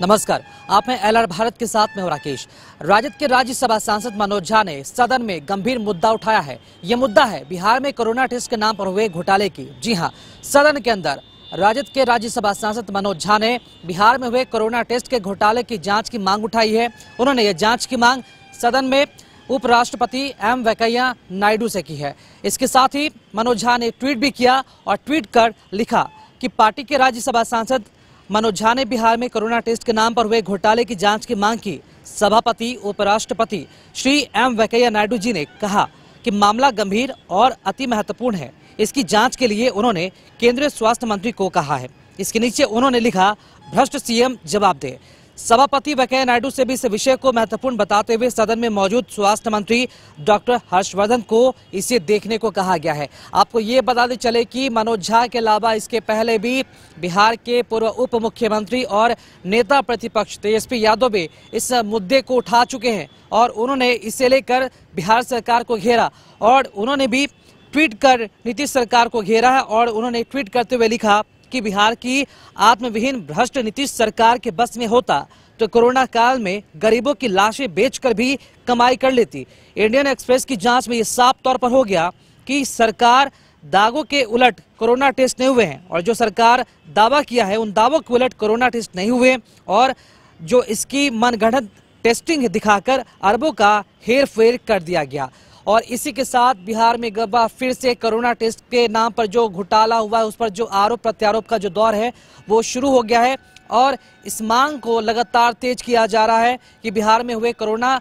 नमस्कार, आप हैं एलआर भारत के साथ में हूँ राकेश। राजद के राज्यसभा सांसद मनोज झा ने सदन में गंभीर मुद्दा उठाया है। ये मुद्दा है, बिहार में कोरोना टेस्ट के नाम पर हुए घोटाले की। जी हाँ, सदन के अंदर राजद के राज्यसभा सांसद मनोज झा ने बिहार में हुए कोरोना टेस्ट के घोटाले की जाँच की मांग उठाई है। उन्होंने ये जाँच की मांग सदन में उपराष्ट्रपति एम वेंकैया नायडू से की है। इसके साथ ही मनोज झा ने ट्वीट भी किया और ट्वीट कर लिखा कि पार्टी के राज्यसभा सांसद मनोज झा ने बिहार में कोरोना टेस्ट के नाम पर हुए घोटाले की जाँच की मांग की। सभापति, उपराष्ट्रपति श्री एम वेंकैया नायडू जी ने कहा कि मामला गंभीर और अति महत्वपूर्ण है। इसकी जाँच के लिए उन्होंने केंद्रीय स्वास्थ्य मंत्री को कहा है। इसके नीचे उन्होंने लिखा, भ्रष्ट सीएम जवाब दे। सभापति वेंकैया नायडू से भी इस विषय को महत्वपूर्ण बताते हुए सदन में मौजूद स्वास्थ्य मंत्री डॉक्टर हर्षवर्धन को इसे देखने को कहा गया है। आपको ये बताते चले कि मनोज झा के अलावा इसके पहले भी बिहार के पूर्व उप मुख्यमंत्री और नेता प्रतिपक्ष तेजस्वी यादव भी इस मुद्दे को उठा चुके हैं और उन्होंने इसे लेकर बिहार सरकार को घेरा और उन्होंने भी ट्वीट कर नीतीश सरकार को घेरा है और उन्होंने ट्वीट करते हुए लिखा कि बिहार की आत्मविहीन भ्रष्ट नीतीश सरकार के बस में होता तो कोरोना काल में गरीबों की लाशें बेचकर भी कमाई कर लेती। इंडियन एक्सप्रेस की जाँच में ये साफ़ तौर पर हो गया कि सरकार दावों के उलट कोरोना टेस्ट नहीं हुए हैं, और जो सरकार दावा किया है, उन दावों के उलट कोरोना टेस्ट नहीं हुए, और जो इसकी मनगढ़ंत टेस्टिंग दिखाकर अरबों का हेर फेर कर दिया गया। और इसी के साथ बिहार में गब्बा फिर से कोरोना टेस्ट के नाम पर जो घोटाला हुआ है उस पर जो आरोप प्रत्यारोप का जो दौर है वो शुरू हो गया है। और इस मांग को लगातार तेज किया जा रहा है कि बिहार में हुए कोरोना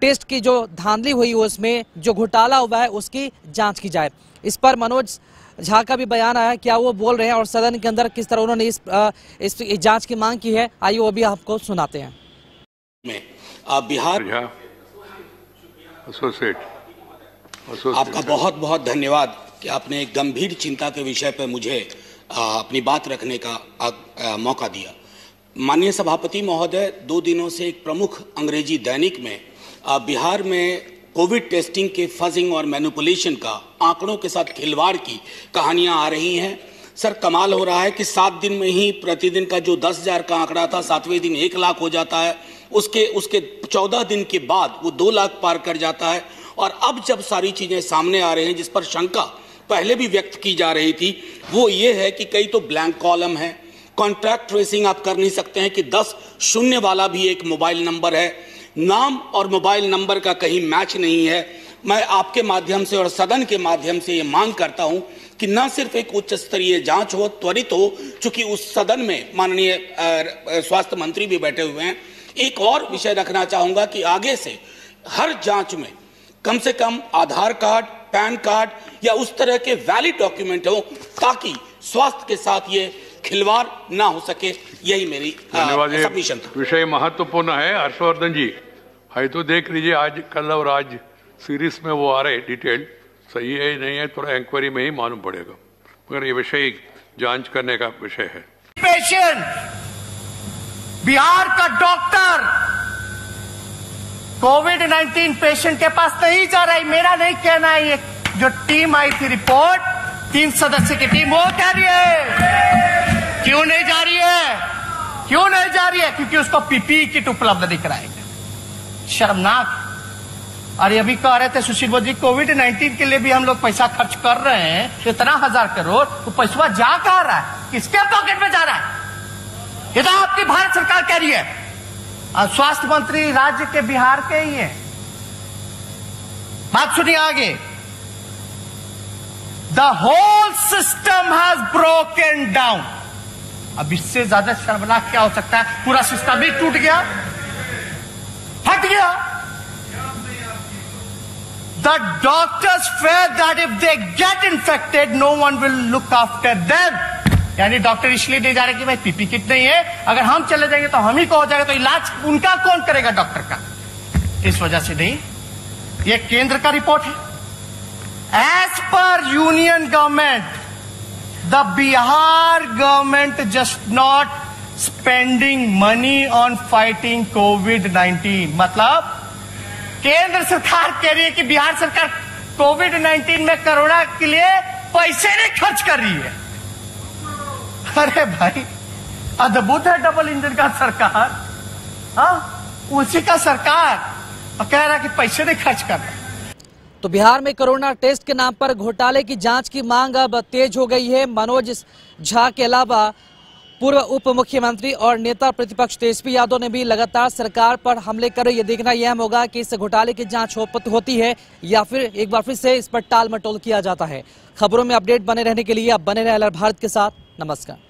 टेस्ट की जो धांधली हुई उसमें जो घोटाला हुआ है उसकी जाँच की जाए। इस पर मनोज झा का भी बयान आया क्या वो बोल रहे हैं और सदन के अंदर किस तरह उन्होंने इस, इस, जाँच की मांग की है? आइए वो भी आपको सुनाते हैं। में आ, बिहार एसोसिएट आपका बहुत बहुत धन्यवाद कि आपने एक गंभीर चिंता के विषय पर मुझे आ, अपनी बात रखने का आ, आ, मौका दिया। माननीय सभापति महोदय दो दिनों से एक प्रमुख अंग्रेज़ी दैनिक में आ, बिहार में कोविड टेस्टिंग के फजिंग और मैनुपुलेशन का आंकड़ों के साथ खिलवाड़ की कहानियाँ आ रही हैं। सर कमाल हो रहा है कि सात दिन में ही प्रतिदिन का जो दस हज़ार का आंकड़ा था सातवें दिन एक लाख हो जाता है। उसके उसके चौदह दिन के बाद वो दो लाख पार कर जाता है। और अब जब सारी चीज़ें सामने आ रही हैं, जिस पर शंका पहले भी व्यक्त की जा रही थी, वो ये है कि कई तो ब्लैंक कॉलम है। कॉन्ट्रैक्ट ट्रेसिंग आप कर नहीं सकते हैं कि दस शून्य वाला भी एक मोबाइल नंबर है। नाम और मोबाइल नंबर का कहीं मैच नहीं है। मैं आपके माध्यम से और सदन के माध्यम से ये मांग करता हूँ कि न सिर्फ़ एक उच्च स्तरीय जाँच हो, त्वरित हो, चूँकि उस सदन में माननीय स्वास्थ्य मंत्री भी बैठे हुए हैं। एक और विषय रखना चाहूँगा कि आगे से हर जाँच में कम से कम आधार कार्ड पैन कार्ड या उस तरह के वैलिड डॉक्यूमेंट हो ताकि स्वास्थ्य के साथ ये खिलवाड़ ना हो सके। यही मेरी सबमिशन था। विषय महत्वपूर्ण है। हर्षवर्धन जी है तो देख लीजिए आज कल और आज सीरीज़ में वो आ रहे डिटेल सही है नहीं है थोड़ा इंक्वायरी में ही मालूम पड़ेगा। मगर ये विषय जाँच करने का विषय है। पेशेंट बिहार का डॉक्टर कोविड 19 पेशेंट के पास नहीं जा रही मेरा नहीं कहना है ये। जो टीम आई थी रिपोर्ट, तीन सदस्य की टीम, वो कह रही है। क्यों नहीं जा रही है? क्यों नहीं जा रही है? क्योंकि उसको पीपी किट उपलब्ध दिख रहा है। शर्मनाक। अरे, अभी कह रहे थे सुशील जी कोविड 19 के लिए भी हम लोग पैसा खर्च कर रहे हैं इतना हज़ार करोड़ तो पैसा जा कहा रहा है? किसके पॉकेट में जा रहा है? ये तो आपकी भारत सरकार कह रही है। और स्वास्थ्य मंत्री राज्य के बिहार के ही है। बात सुनिए आगे। The whole system has broken down अब इससे ज़्यादा शर्मनाक क्या हो सकता है? पूरा सिस्टम ही टूट गया। फट गया। The doctors fear that if they get infected no one will look after them यानी डॉक्टर इसलिए नहीं जा रहे कि भाई पीपी किट नहीं है, अगर हम चले जाएँगे तो हम ही को हो जाएगा तो इलाज उनका कौन करेगा डॉक्टर का? इस वजह से नहीं, ये केंद्र का रिपोर्ट है। As per union government the Bihar government just not spending money on fighting Covid 19 मतलब केंद्र सरकार कह रही है कि बिहार सरकार कोविड 19 में कोरोना के लिए पैसे नहीं खर्च कर रही है। अरे भाई, अद्भुत है डबल इंजन का सरकार। हाँ उसी का सरकार। और कह रहा कि पैसे नहीं खर्च कर रहा। तो बिहार में कोरोना टेस्ट के नाम पर घोटाले की जाँच की मांग अब तेज हो गई है। मनोज झा के अलावा पूर्व उप मुख्यमंत्री और नेता प्रतिपक्ष तेजस्वी यादव ने भी लगातार सरकार पर हमले कर। ये देखना यह होगा कि इस घोटाले की जाँच हो होती है या फिर एक बार फिर से इस पर टाल मटोल किया जाता है। खबरों में अपडेट बने रहने के लिए आप बने रहे भारत के साथ। नमस्कार।